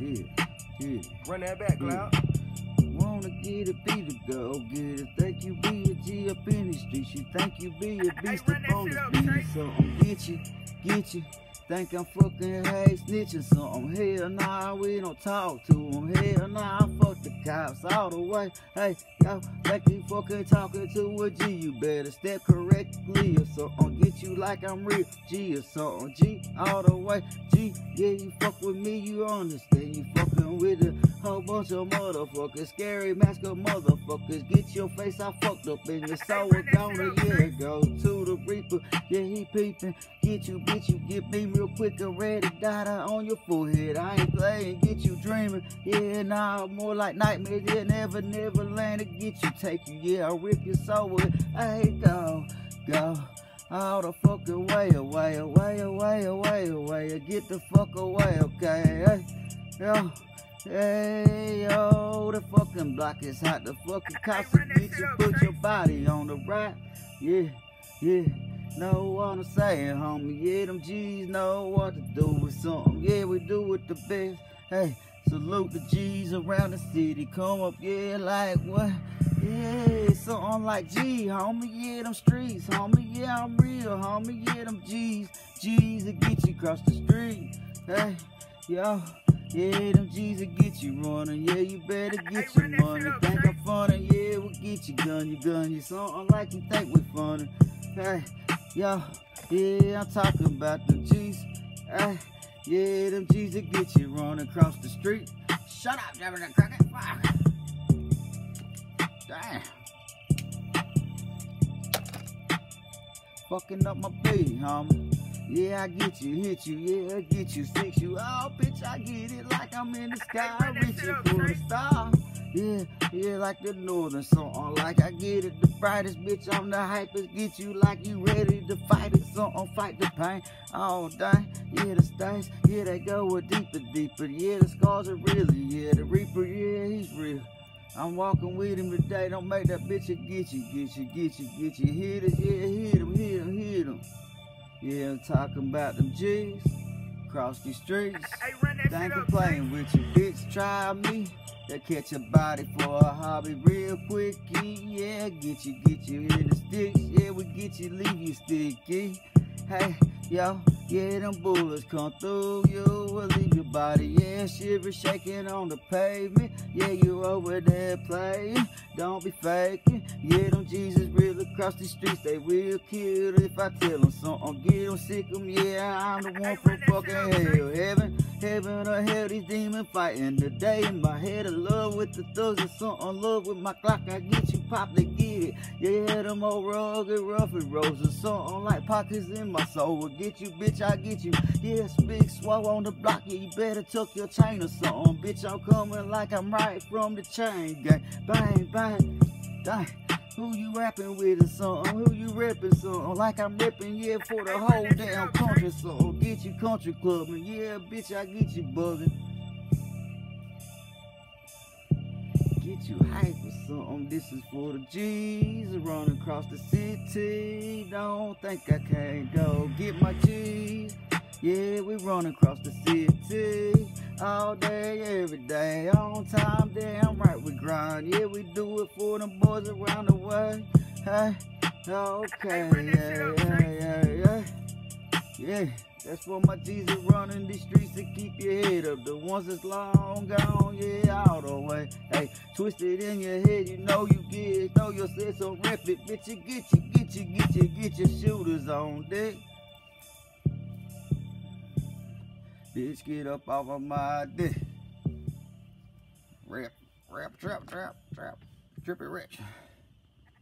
Yeah, yeah. Run that back, Cloud. Wanna get it, be the go get it. Think you be a G up in the streets. You think you be a beast up on the beat. Trey. Something get you, get you. Think I'm fucking hey snitching something. Hell nah, we don't talk to them. Hell nah, I fuck the cops all the way. Hey, yo, like you fucking talking to a G. You better step correctly or something. Get you like I'm real G or something. G all the way. G, yeah, you fuck with me, you understand. You with a whole bunch of motherfuckers. Scary mask of motherfuckers. Get your face I fucked up and your soul is gonna, yeah, go to the reaper. Yeah, he peeping. Get you, bitch, you get me real quick and ready. Dot on your forehead. I ain't playing, get you dreaming. Yeah, nah, more like nightmares. Yeah, never, never land to get you, take you. Yeah, I'll rip your soul with Hey, go, go. All the fucking way, away, away, away, away, away. Get the fuck away, okay? Hey, yo. Hey, yo, the fucking block is hot. The fucking cops will run that get shit you, put your body on the right. Yeah, yeah. Know what I'm saying, homie. Yeah, them G's know what to do with something. Yeah, we do it the best. Hey, salute the G's around the city. Come up, yeah, like what? Yeah, something like G, homie. Yeah, them streets, homie. Yeah, I'm real, homie. Yeah, them G's. G's that get you across the street. Hey, yo. Yeah, them G's will get you running. Yeah, you better get Hey, your run that shit money. up, Think. I'm funny. Yeah, we'll get you gun, you gun, you something like you think we funny. Hey, yo, yeah, I'm talking about them G's. Hey, yeah, them G's will get you running across the street. Shut up, the Crooked. Fuck. Damn. Fucking up my beat, homie. Yeah, I get you, hit you, yeah, I get you, fix you. Oh, bitch, I get it like I'm in the sky, reaching for the star. Yeah, yeah, like the northern song. Like I get it, the brightest bitch, I'm the hypest. Get you like you ready to fight it. Something fight the pain. Oh, dang. Yeah, the stains, yeah, they go a deeper, deeper. Yeah, the scars are really, yeah, the reaper, yeah, he's real. I'm walking with him today. Don't make that bitch a get you, get you, get you, get you. Hit it, yeah, hit him, hit him, hit him. Yeah, I'm talking about them G's. Cross these streets. Hey, Thank you playing with you, bitch. Try me. They catch a body for a hobby real quick. Yeah, get you, get you in the sticks. Yeah, we get you, leave you sticky. Hey, yo, yeah, them bullets come through you. Will leave your body, yeah, shiver shaking on the pavement. Yeah, you over there playing. Don't be faking. Yeah, them Jesus real across the streets. They will kill if I tell them something. Get them sick 'em. Yeah, I'm the one from fucking hell. Heaven, heaven or hell, these demons fighting today. In my head, in love with the thugs and something. Love with my clock. I get you pop to get it. Yeah, them old rugged rough and roses. Something like pockets in my soul. Will get you, bitch. I get you. Yes, big swallow on the block. Yeah, you better tuck your chain or something. Bitch, I'm coming like I'm right from the chain gang. Bang, bang. Dang. Who you rapping with or something? Who you repping something? Like I'm repping, yeah, for the whole damn country song. Get you country clubbing, yeah, bitch, I get you bugging. Get you hype or something. This is for the G's running across the city. Don't think I can't go get my G's. Yeah, we run across the city all day, every day, on time, damn right we grind. Yeah, we do it for them boys around the way. Hey, okay, yeah, yeah, yeah, yeah. Yeah, that's for my G's that running these streets to keep your head up. The ones that's long gone, yeah, all the way. Hey, twist it in your head, you know you get it. Throw yourself so rep it, bitch, you get you, get you, get you, get your shooters on deck. Bitch, get up off of my dick. Rap, rap, trap, trap, trap. Trippy rich.